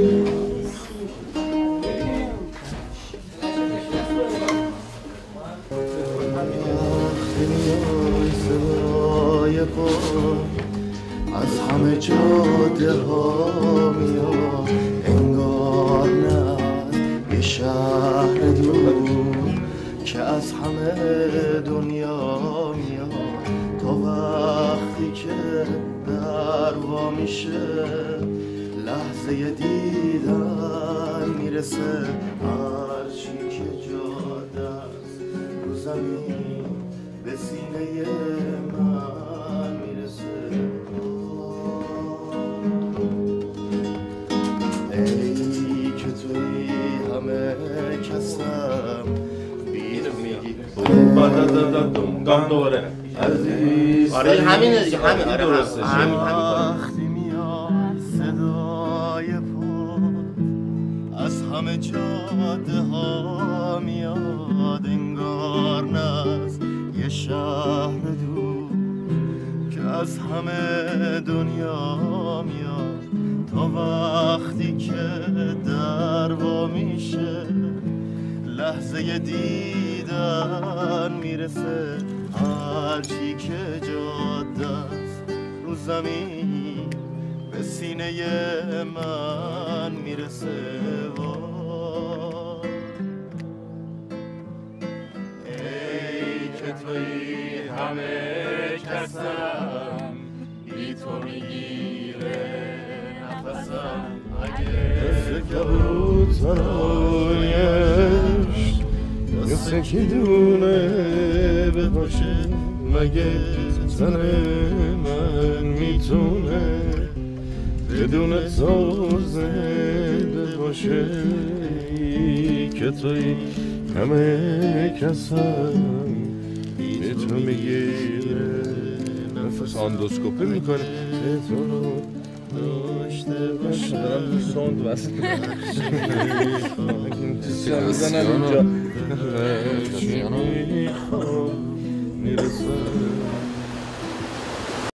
از همه جاده ها میاد. انگار نه یه شهر دور که از همه دنیا میاد. تا وقتی که در وا میشه لحظه دیدن می‌رسه هرچی که جاده است رو زمین به سینه من می‌رسه. ای که توی همه کسم بیر میگی. گام دوباره. عزیز آره همینه دیگه همین آره. همین همین همه جاده ها میاد انگار نز یه شهر دور که از همه دنیا میاد. تا وقتی که در وا میشه لحظه دیدن می‌رسه. هرچی که جاده است رو زمین به سینه من می‌رسه. توی همه کسم بی تو می‌گیره نفسم اگه مثل کبوترش مثل که دونه بپاشه مگه تن من می‌تونه بدون تو زنده باشه که توی همه کسم تو می‌گیره نفس آندوسکوپی می‌کنه. تو رو داشته باشه دارم سوند وصل بزنم اینجا.